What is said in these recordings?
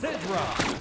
Sidra.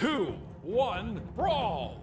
Two, one, brawl!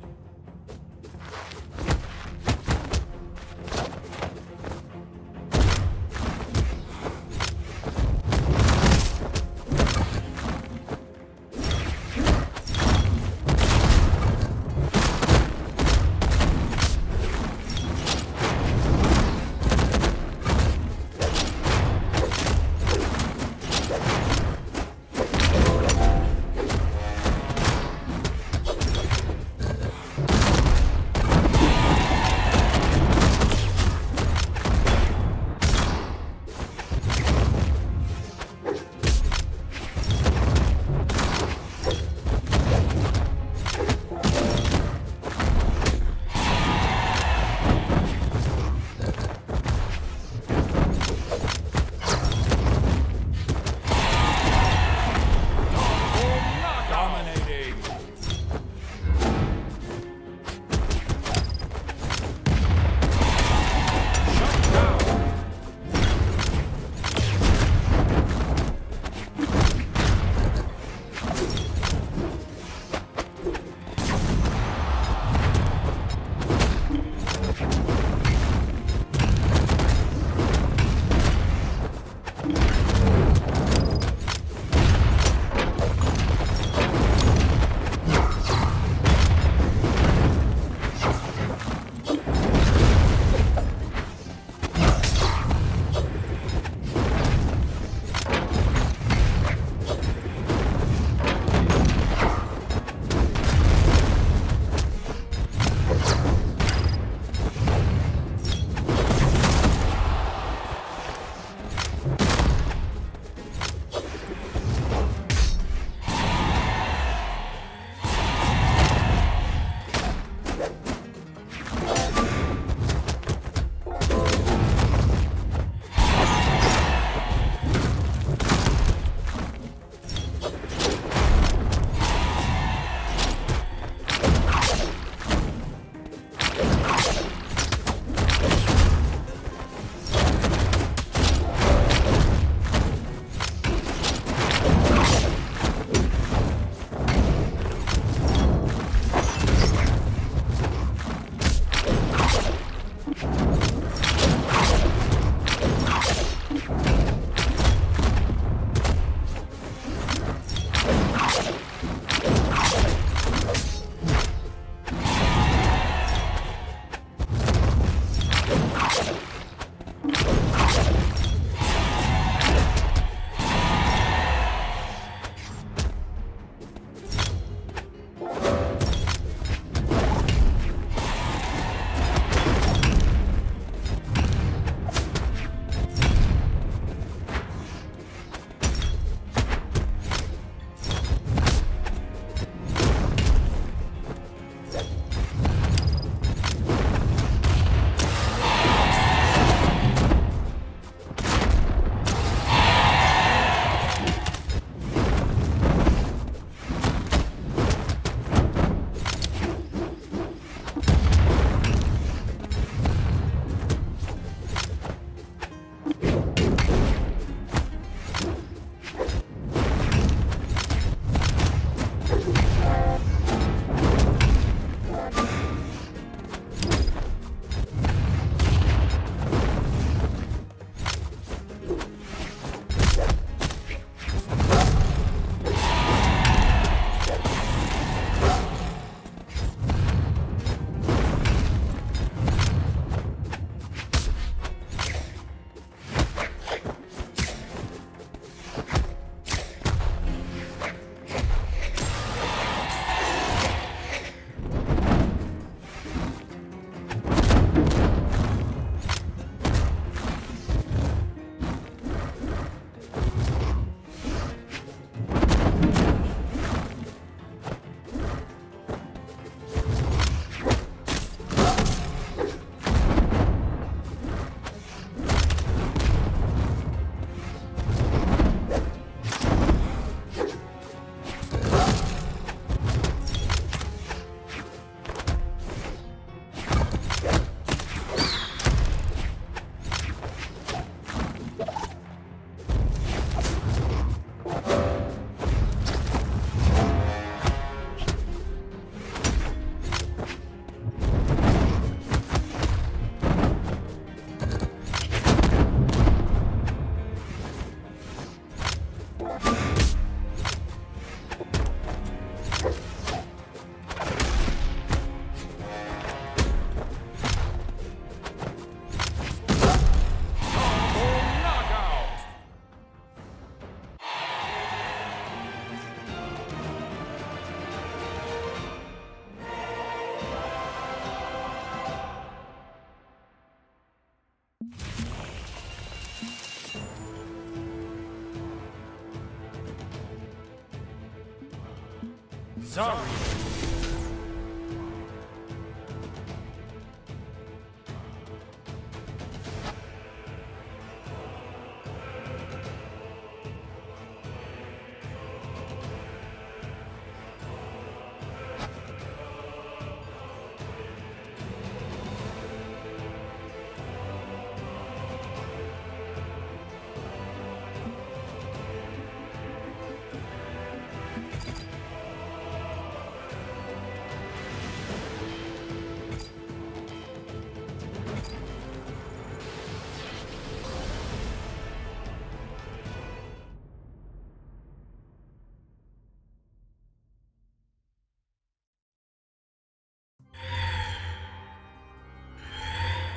Sorry.